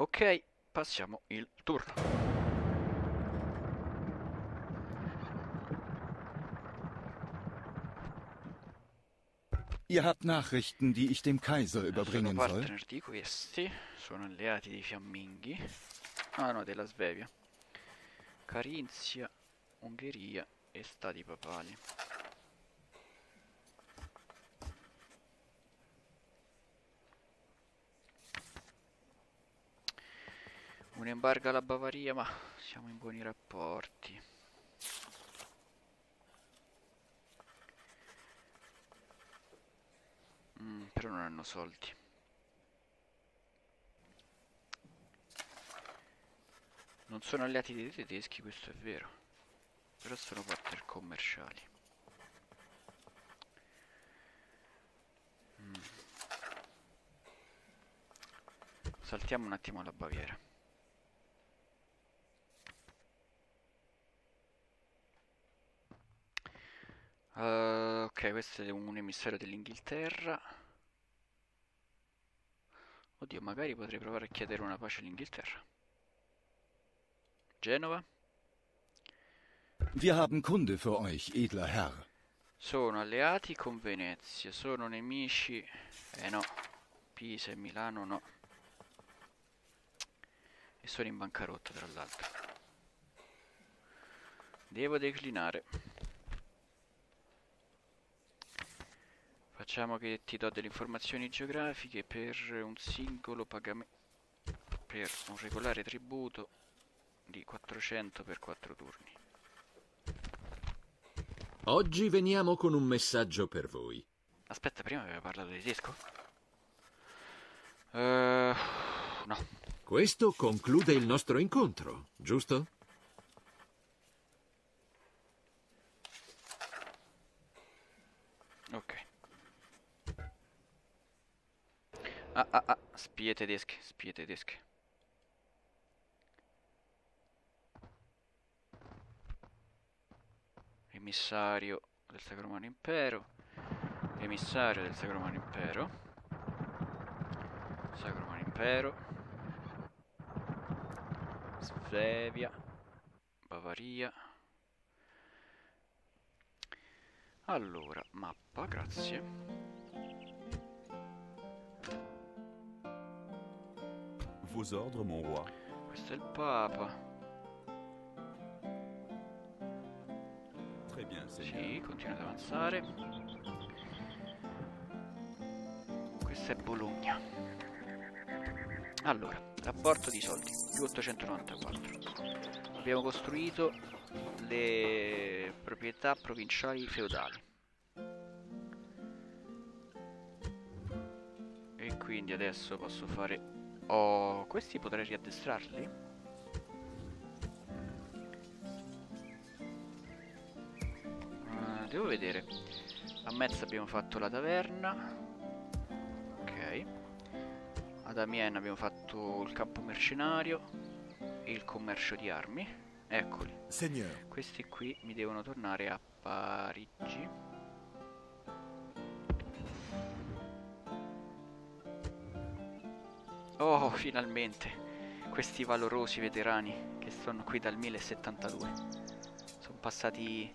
Ok, passiamo il turno. Ihr habt Nachrichten, die ich dem Kaiser überbringen sono soll? partner di questi, sono alleati dei fiamminghi. Ah no, della Svevia. Carinzia, Ungheria e stati papali. Un embargo alla Bavaria, ma siamo in buoni rapporti. Mm, però non hanno soldi. Non sono alleati dei tedeschi, questo è vero. Però sono partner commerciali. Mm. Saltiamo un attimo alla Baviera. Uh, ok, questo è un emissario dell'Inghilterra. Oddio, magari potrei provare a chiedere una pace all'Inghilterra. Genova? Wir haben Kunde für euch, edler Herr. Sono alleati con Venezia, sono nemici... Eh no, Pisa e Milano no. E sono in bancarotta tra l'altro. Devo declinare. Facciamo che ti do delle informazioni geografiche per un singolo pagamento per un regolare tributo di 400 per 4 turni. Oggi veniamo con un messaggio per voi. Aspetta, prima aveva parlato tedesco? Uh, no. Questo conclude il nostro incontro, giusto? Ok. Ah, ah, ah, spie tedesche, spie tedesche. Emissario del Sacro Romano Impero. Emissario del Sacro Romano Impero. Sacro Romano Impero. Svevia. Bavaria. Allora, mappa, grazie. Vos ordres, mon roi. Questo è il Papa. Très bien, Seigneur. Sì, continua ad avanzare. Questa è Bologna. Allora, rapporto di soldi, più 894. Abbiamo costruito le proprietà provinciali feudali. E quindi adesso posso fare... Oh, questi potrei riaddestrarli? Ah, devo vedere. A Metz abbiamo fatto la taverna. Ok. Ad Amiens abbiamo fatto il campo mercenario e il commercio di armi. Eccoli. Seigneur, Questi qui mi devono tornare a Parigi. Oh, finalmente! Questi valorosi veterani che sono qui dal 1072. Sono passati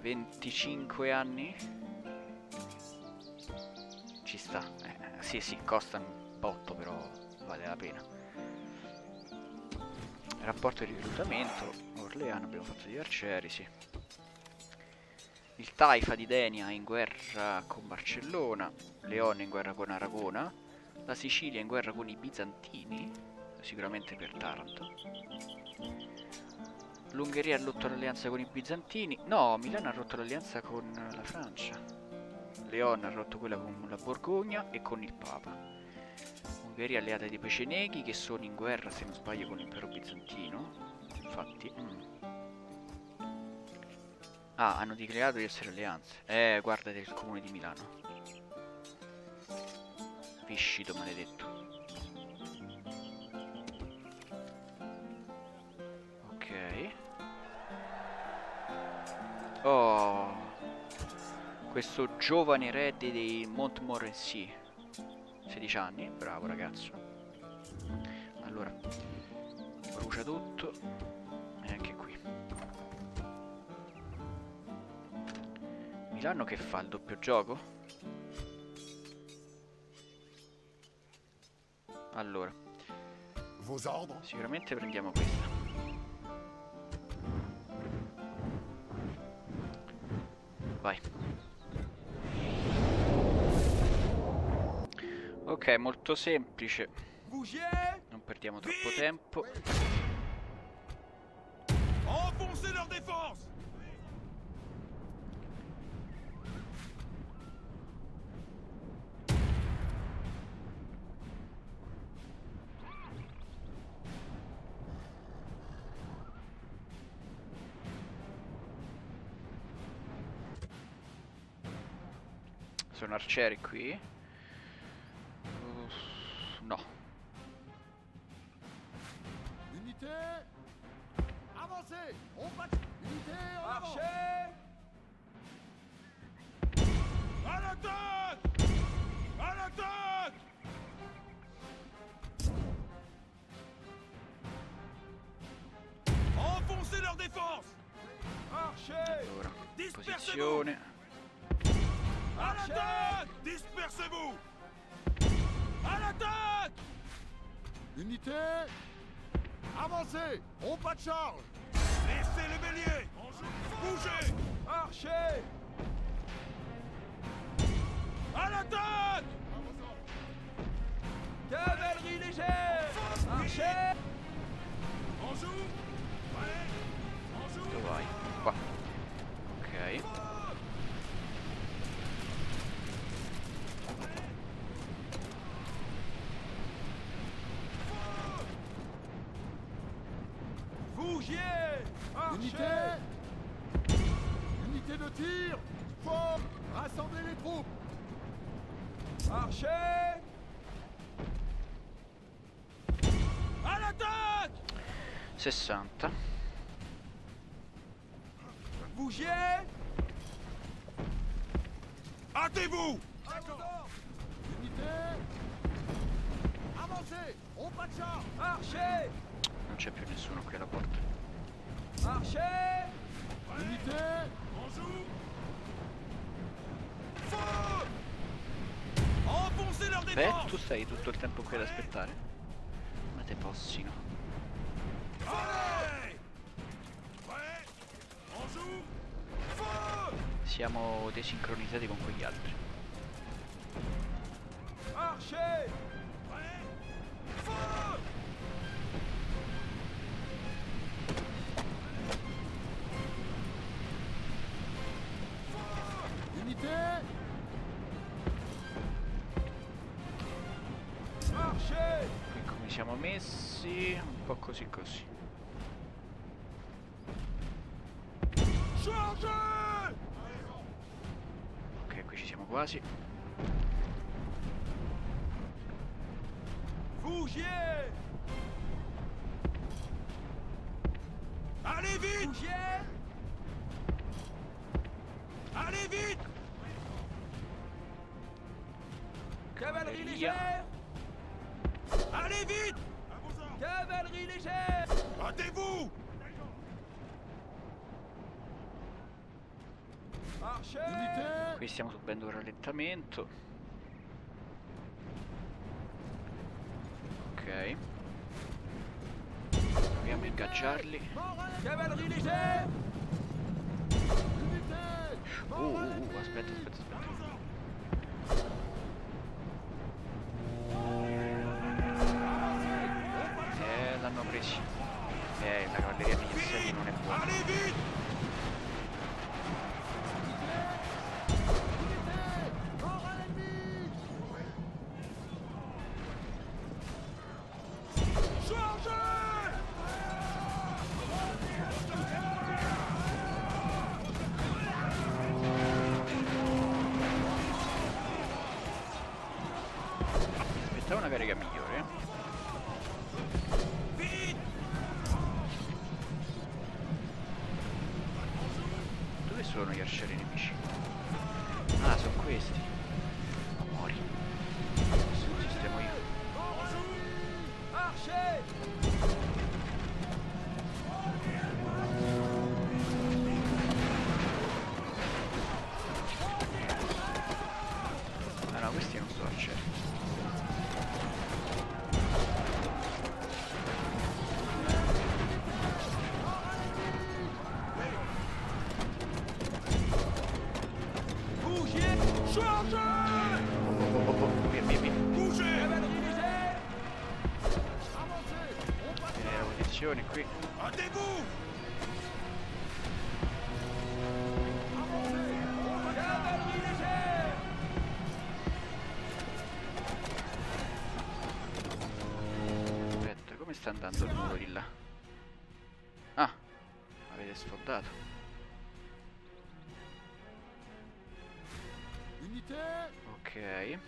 25 anni. Ci sta. Eh, sì, sì, costano un botto, però vale la pena. Rapporto di reclutamento, Orleano, abbiamo fatto gli arcieri, sì. Il Taifa di Denia in guerra con Barcellona, Leone in guerra con Aragona, la Sicilia in guerra con i Bizantini, sicuramente per Taranto. L'Ungheria ha rotto l'alleanza con i Bizantini, no, Milano ha rotto l'alleanza con la Francia. Leone ha rotto quella con la Borgogna e con il Papa. Ungheria alleata dei Peceneghi che sono in guerra, se non sbaglio, con l'impero bizantino. Infatti... mm. Ah, hanno dichiarato di essere alleanze. Eh, guarda del comune di Milano. Viscido maledetto. Ok. Oh. Questo giovane erede dei Montmorency. 16 anni, bravo ragazzo. brucia tutto. E anche qui. Milano che fa il doppio gioco? Allora, sicuramente prendiamo questa. Vai. Ok, molto semplice. Non perdiamo troppo tempo. Enfoncez leur défense Sono arcieri qui? Uff, no. Unité Avancez On bat Unité en avant À l'attaque À l'attaque Enfoncez leur défense! Allora, posizione. À l'attaque! Dispersez-vous! À l'attaque! Unité! Avancez! On pas de charge Laissez le bélier Bougez Archer À l'attaque! Cavalerie légère Archer On joue? Ouais On joue. Ok. Fougier Unité. Unité de tir. Fort Rassemblez les troupes. Archer À l'attaque. 60. Fougier Hâtez-vous. Unité. Avancez. On pas de charge Archer Non c'è più nessuno qui alla porta. Archer Unité On joue Feu Enfoncez leur Beh, tu stai tutto il tempo qui ad aspettare? Ma te possino. Ouais On joue Feu Siamo desincronizzati con quegli altri. Archer Qui come siamo messi? Un po' così così. Ok, qui ci siamo quasi. Fougier Allez vite Fougier Allez vite Cavalerie Via. légère Allez vite Cavalerie légère Hâtez-vous Qui stiamo subendo un rallentamento. Ok. Proviamo a ingaggiarli. Cavalerie légère uh, aspetta, aspetta, aspetta. Eh, l'hanno presi. Eh, la cavalleria migliazzati non è buona. Aspettavo una carica migliore. Sta andando il muro di là? Ah, avete sfondato. Ok.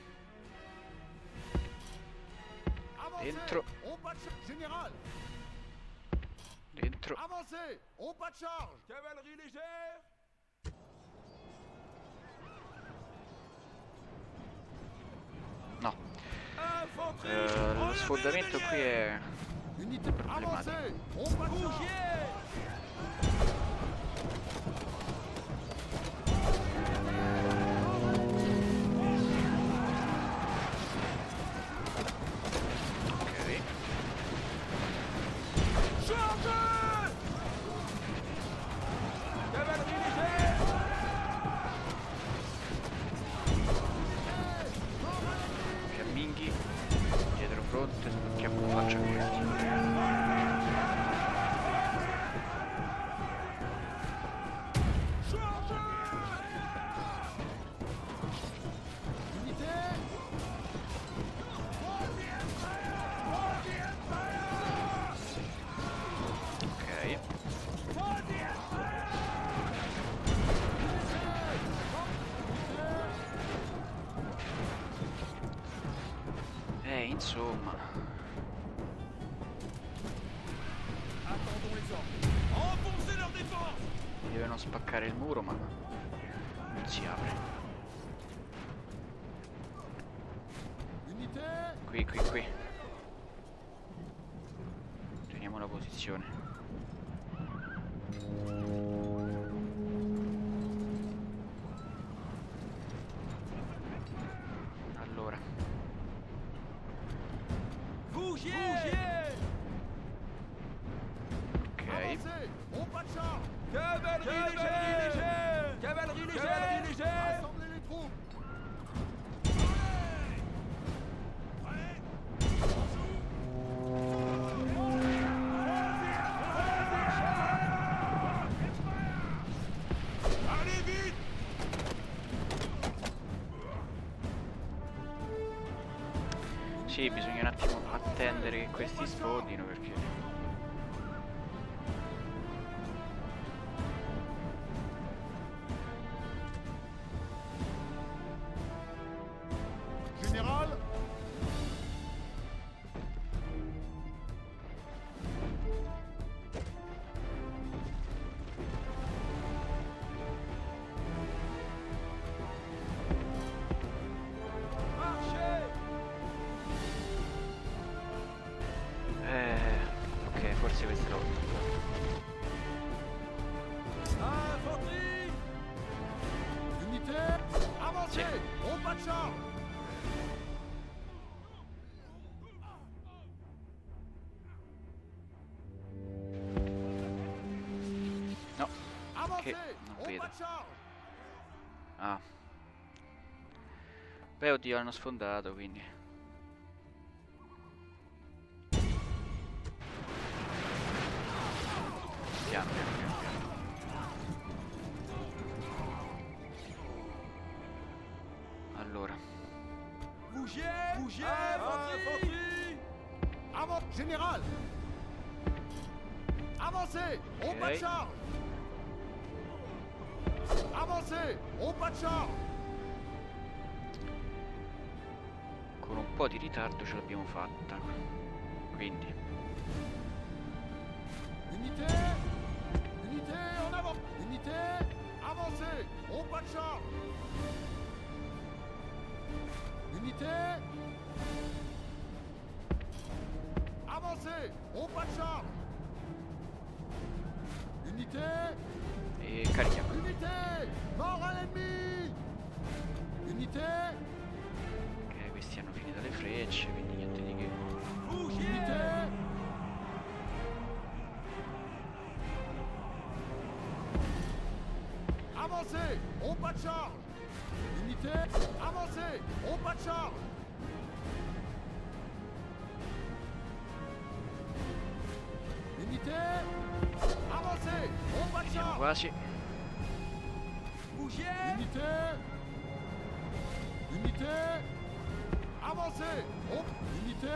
Dentro. Dentro. No. Eh, lo sfondamento qui è... Unité Problématique. Avancez On pas de charge Bougier insomma. Devono spaccare il muro, ma non si apre. Qui, qui, qui. Teniamo la posizione. Bisogna un attimo attendere che questi sfondino perché... Avancez non On vedo. Ah. Beh, oddio, hanno sfondato, quindi. Piano, piano. Allora, Bougier Bougier Infanterie Avant Général Avancez On pas de charge Avancez On pas de charge con un po' di ritardo ce l'abbiamo fatta. Quindi, Unité Unité en avant Unité Avancez On pas de charge Unité. Avancez On pas de charge Unité e carichiamo. Ok, questi hanno finito le frecce, quindi niente di che. Avancez On pas de charge Unité Avancez On pas de charge Unité quasi. Avancez Hop Unité Unité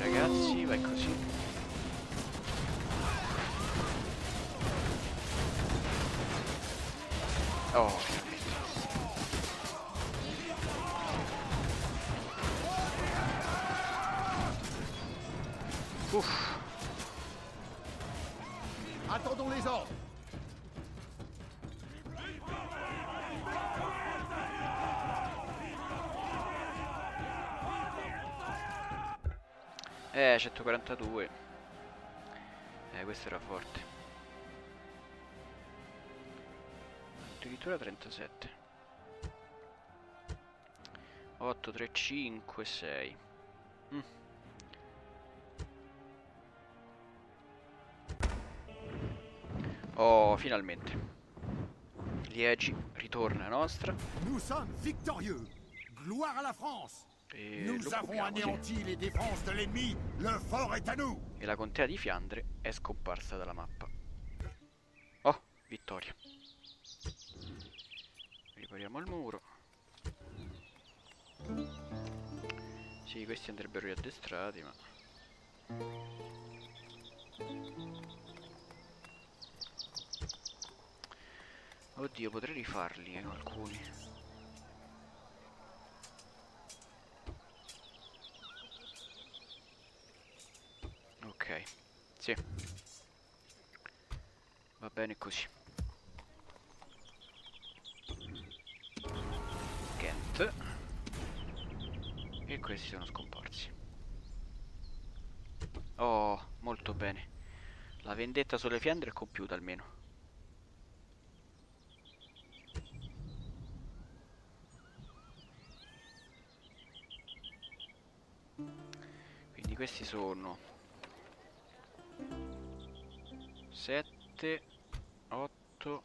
ragazzi, vai così. Oh. Uff, Attendons les ordres eh, 142. Eh, questo era forte. Addirittura 37. 8, 3, 5, 6. Mm. Oh, finalmente. Liegi ritorna nostra. Nous sommes victorieux Gloire à la France E Nous avons anéanti les défenses de l'ennemi Le fort est à nous E la contea di Fiandre è scomparsa dalla mappa. Oh, vittoria. Ripariamo il muro. Sì, questi andrebbero riaddestrati, ma... Oddio, potrei rifarli, eh, alcuni. Ok, sì. Va bene così. E questi sono scomparsi. Oh, molto bene. La vendetta sulle Fiandre è compiuta almeno. Quindi questi sono 7, 8,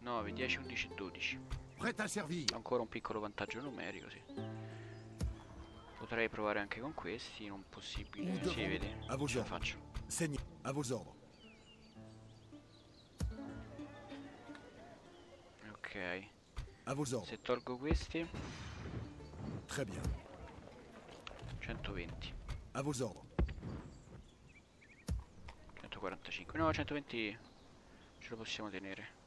9, 10, 11, 12. Ancora un piccolo vantaggio numerico, sì. Potrei provare anche con questi, non possibile. Sì, vedi. vos Ce la faccio. Ok. Se tolgo questi, Très bien. 120. À vos ordres. 145. No, 120 ce lo possiamo tenere.